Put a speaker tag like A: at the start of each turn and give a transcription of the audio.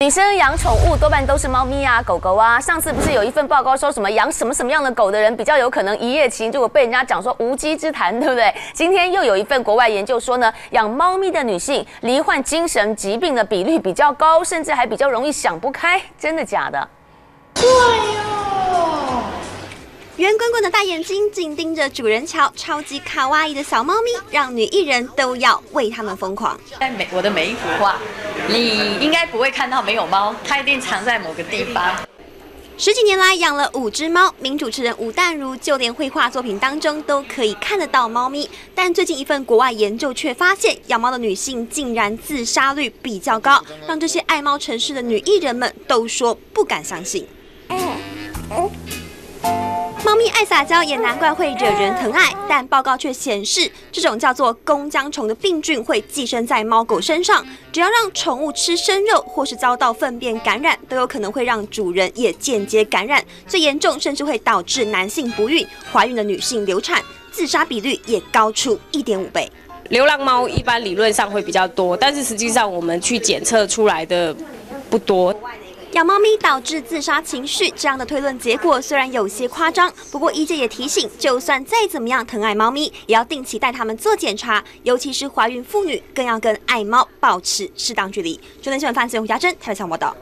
A: 女生养宠物多半都是猫咪啊、狗狗啊。上次不是有一份报告说什么养什么什么样的狗的人比较有可能一夜情，结果被人家讲说无稽之谈，对不对？今天又有一份国外研究说呢，养猫咪的女性罹患精神疾病的比率比较高，甚至还比较容易想不开，真的假的？
B: 对哦，圆滚滚的大眼睛紧盯着主人瞧，超级卡哇伊的小猫咪，让女艺人都要为它们疯狂。
C: 在每我的每一幅画。你应该不会看到没有猫，它一定藏在某个地方。
B: 十几年来养了五只猫，名主持人吴淡如就连绘画作品当中都可以看得到猫咪。但最近一份国外研究却发现，养猫的女性竟然自杀率比较高，让这些爱猫城市的女艺人们都说不敢相信。爱撒娇，也难怪会惹人疼爱。但报告却显示，这种叫做弓浆虫的病菌会寄生在猫狗身上，只要让宠物吃生肉或是遭到粪便感染，都有可能会让主人也间接感染。最严重甚至会导致男性不孕，怀孕的女性流产，自杀比率也高出一点五倍。
D: 流浪猫一般理论上会比较多，但是实际上我们去检测出来的不多。
B: 养猫咪导致自杀情绪，这样的推论结果虽然有些夸张，不过医界也提醒，就算再怎么样疼爱猫咪，也要定期带它们做检查，尤其是怀孕妇女，更要跟爱猫保持适当距离。中天新闻范思洪家珍台北报道。